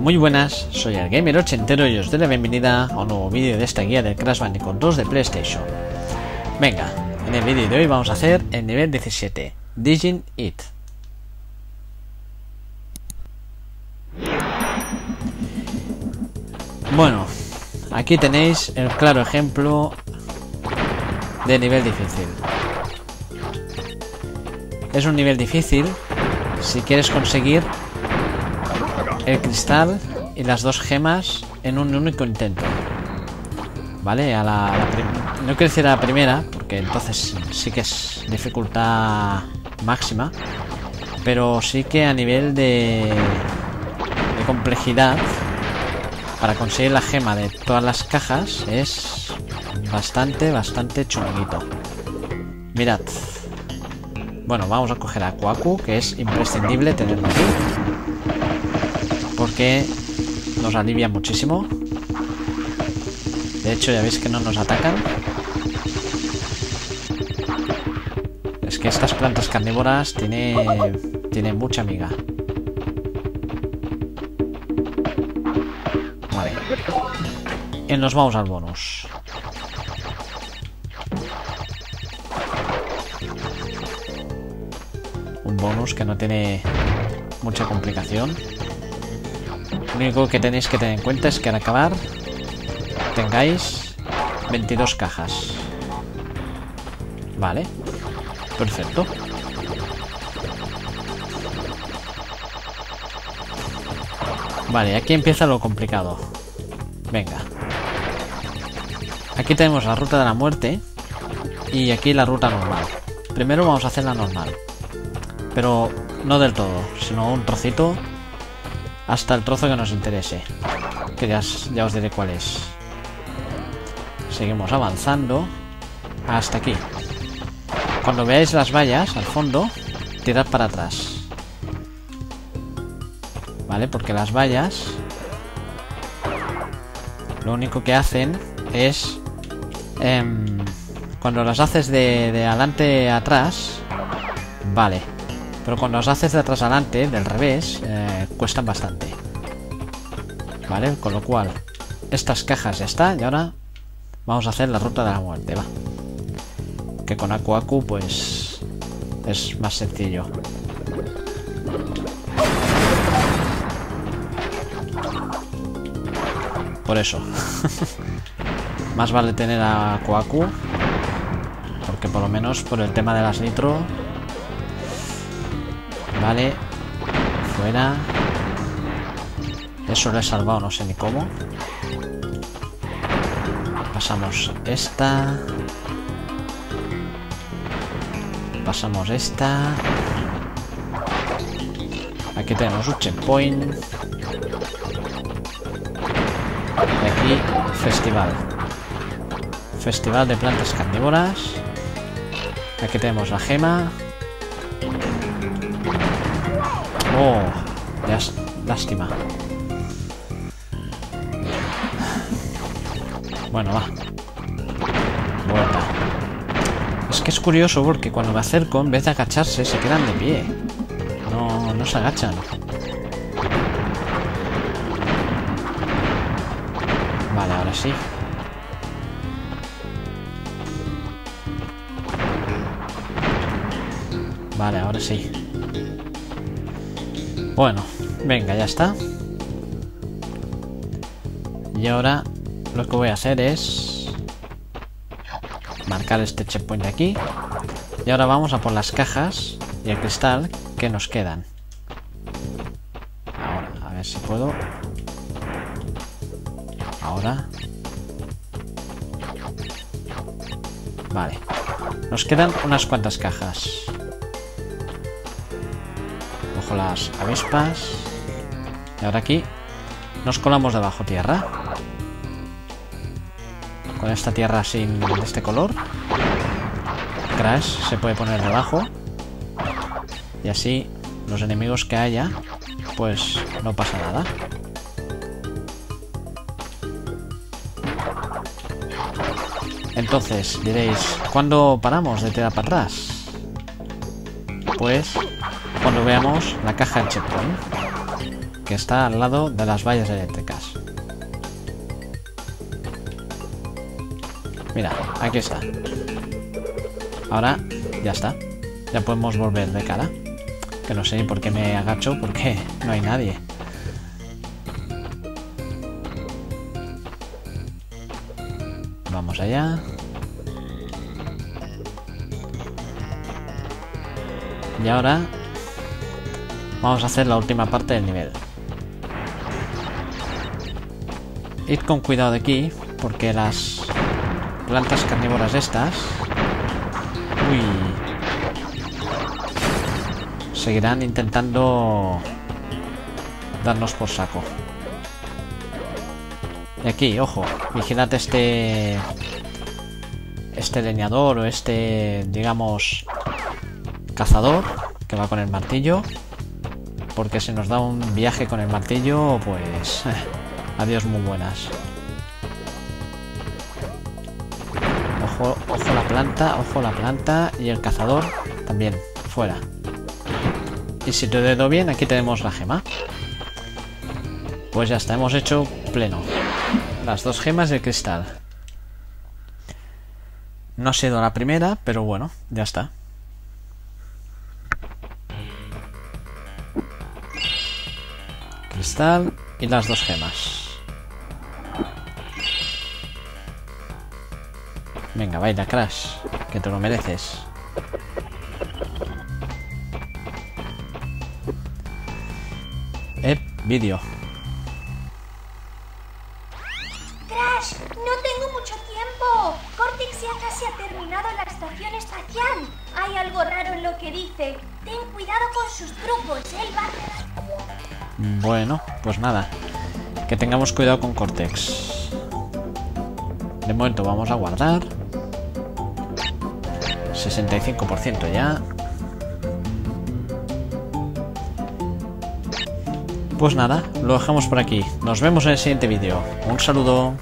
Muy buenas, soy el Gamer ochentero y os doy la bienvenida a un nuevo vídeo de esta guía del Crash Bandicoot 2 de PlayStation. Venga, en el vídeo de hoy vamos a hacer el nivel 17, Digin It. Bueno, aquí tenéis el claro ejemplo de nivel difícil. Es un nivel difícil si quieres conseguir el cristal y las dos gemas en un único intento. ¿Vale? A la, no quiero decir a la primera, porque entonces sí que es dificultad máxima. Pero sí que a nivel de, de complejidad, para conseguir la gema de todas las cajas, es bastante, bastante chunguito. Mirad. Bueno, vamos a coger a Kwaku, que es imprescindible tenerlo aquí porque nos alivia muchísimo. De hecho, ya veis que no nos atacan. Es que estas plantas carnívoras tiene, tiene mucha amiga. Vale. Y nos vamos al bonus. Un bonus que no tiene mucha complicación. Lo único que tenéis que tener en cuenta es que al acabar tengáis 22 cajas. Vale. Perfecto. Vale, aquí empieza lo complicado. Venga. Aquí tenemos la ruta de la muerte. Y aquí la ruta normal. Primero vamos a hacer la normal. Pero no del todo, sino un trocito hasta el trozo que nos interese. Que ya, ya os diré cuál es. Seguimos avanzando hasta aquí. Cuando veáis las vallas al fondo, tirad para atrás. ¿Vale? Porque las vallas lo único que hacen es... Eh, cuando las haces de, de adelante a atrás... Vale. Pero cuando las haces de atrás adelante, del revés, eh, cuestan bastante. ¿Vale? Con lo cual, estas cajas ya está. Y ahora vamos a hacer la ruta de la muerte, va. Que con Aku Aku, pues... Es más sencillo. Por eso. más vale tener a Aku Aku. Porque por lo menos por el tema de las nitro... Vale. Fuera. Eso lo he salvado, no sé ni cómo. Pasamos esta. Pasamos esta. Aquí tenemos un checkpoint. Y aquí, festival. Festival de plantas carnívoras. Aquí tenemos la gema. Oh, lástima. Bueno, va. Vuelta. Es que es curioso porque cuando me acerco, en vez de agacharse, se quedan de pie. No, no se agachan. Vale, ahora sí. Vale, ahora sí. Bueno, venga, ya está. Y ahora lo que voy a hacer es marcar este checkpoint de aquí. Y ahora vamos a por las cajas y el cristal que nos quedan. Ahora, a ver si puedo. Ahora. Vale. Nos quedan unas cuantas cajas. Cojo las avispas. Y ahora aquí nos colamos debajo tierra con esta tierra sin este color. Crash se puede poner debajo. Y así los enemigos que haya, pues no pasa nada. Entonces, diréis, ¿cuándo paramos de tirar para atrás? Pues cuando veamos la caja del checkpoint. que está al lado de las vallas eléctricas. Mira, aquí está. Ahora ya está. Ya podemos volver de cara. Que no sé por qué me agacho, porque no hay nadie. Vamos allá. Y ahora vamos a hacer la última parte del nivel. Id con cuidado aquí, porque las plantas carnívoras estas... Uy. Seguirán intentando darnos por saco. Y aquí, ojo, vigilad este... Este leñador o este, digamos, cazador que va con el martillo. Porque si nos da un viaje con el martillo, pues... adiós muy buenas. Ojo, ojo la planta, ojo la planta y el cazador también, fuera. Y si te dedo bien, aquí tenemos la gema. Pues ya está, hemos hecho pleno. Las dos gemas de cristal. No ha sido la primera, pero bueno, ya está. Cristal y las dos gemas. Venga, baila, Crash, que te lo mereces. Eh, vídeo. Crash, no tengo mucho tiempo. Cortex ya casi ha terminado la estación espacial. Hay algo raro en lo que dice. Ten cuidado con sus trucos, él va... Bueno, pues nada. Que tengamos cuidado con Cortex. De momento vamos a guardar. 65% ya. Pues nada, lo dejamos por aquí. Nos vemos en el siguiente vídeo. Un saludo.